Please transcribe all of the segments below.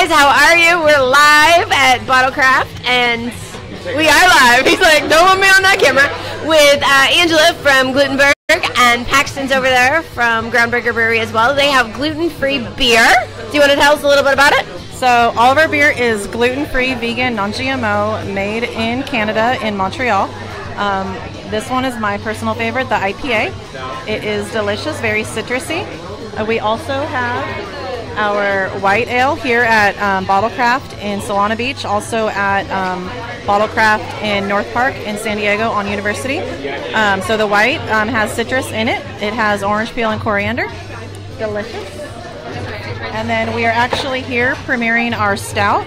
guys, how are you? We're live at Bottlecraft, and we are live. He's like, don't want me on that camera. With uh, Angela from Glutenberg and Paxton's over there from Groundbreaker Brewery as well. They have gluten-free beer. Do you want to tell us a little bit about it? So all of our beer is gluten-free, vegan, non-GMO, made in Canada in Montreal. Um, this one is my personal favorite, the IPA. It is delicious, very citrusy. Uh, we also have our white ale here at um, Bottlecraft in Solana Beach, also at um, Bottlecraft in North Park in San Diego on University. Um, so the white um, has citrus in it. It has orange peel and coriander. Delicious. And then we are actually here premiering our stout.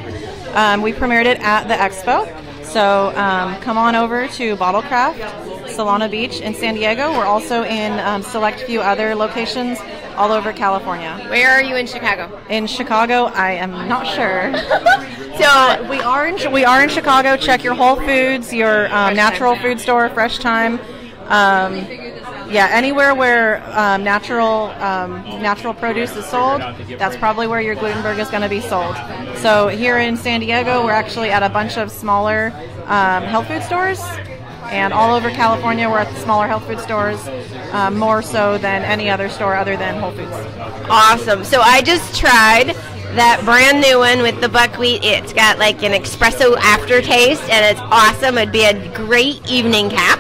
Um, we premiered it at the expo. So um, come on over to Bottlecraft, Solana Beach in San Diego. We're also in select few other locations all over California. Where are you in Chicago? In Chicago, I am not sure. so we are in we are in Chicago. Check your Whole Foods, your um, natural food store, Fresh Thyme. Um, yeah, anywhere where um, natural um, natural produce is sold, that's probably where your Glutenberg is going to be sold. So here in San Diego, we're actually at a bunch of smaller um, health food stores, and all over California, we're at the smaller health food stores, um, more so than any other store other than Whole Foods. Awesome. So I just tried that brand new one with the buckwheat. It's got like an espresso aftertaste, and it's awesome. It'd be a great evening cap.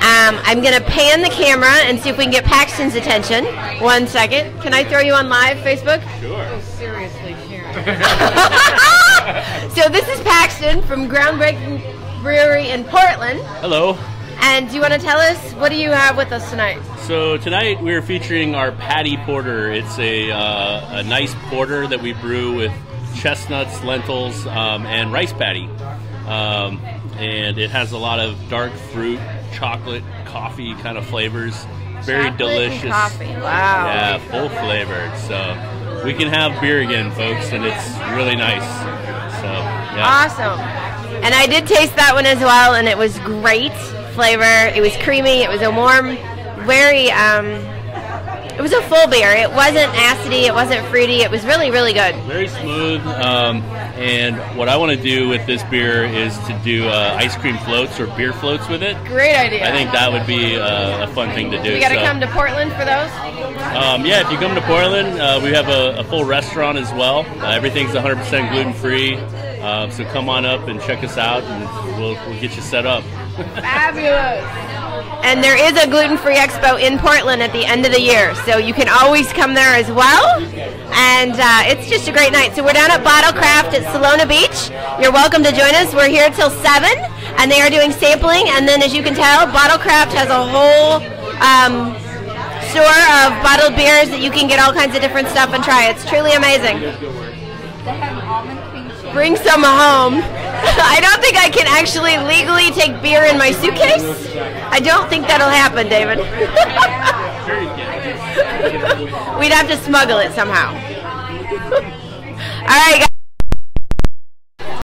Um, I'm going to pan the camera and see if we can get Paxton's attention. One second. Can I throw you on live Facebook? Sure. Seriously, so this is Paxton from Groundbreaking Brewery in Portland. Hello. And do you want to tell us what do you have with us tonight? So tonight we're featuring our Patty Porter. It's a, uh, a nice porter that we brew with chestnuts, lentils, um, and rice patty. Um, and it has a lot of dark fruit, chocolate, coffee kind of flavors. Very Chocolate delicious. Coffee. Wow. Yeah, full flavored. So we can have beer again, folks, and it's really nice. So yeah. Awesome. And I did taste that one as well, and it was great flavor. It was creamy. It was a warm, very. Um, it was a full beer. It wasn't acidy. It wasn't fruity. It was really, really good. Very smooth. Um, and what I want to do with this beer is to do uh, ice cream floats or beer floats with it. Great idea. I think that would be uh, a fun thing to do. we got to so, come to Portland for those. Um, yeah, if you come to Portland, uh, we have a, a, full restaurant as well. Uh, everything's 100% gluten free. Uh, so come on up and check us out, and we'll, we'll get you set up. Fabulous. And there is a gluten free expo in Portland at the end of the year, so you can always come there as well. And uh, it's just a great night. So we're down at Bottlecraft at Solana Beach. You're welcome to join us. We're here till 7, and they are doing sampling. And then, as you can tell, Bottlecraft has a whole um, store of bottled beers that you can get all kinds of different stuff and try. It's truly amazing. Bring some home. I don't think I can actually legally take beer in my suitcase. I don't think that'll happen, David. We'd have to smuggle it somehow. All right, guys.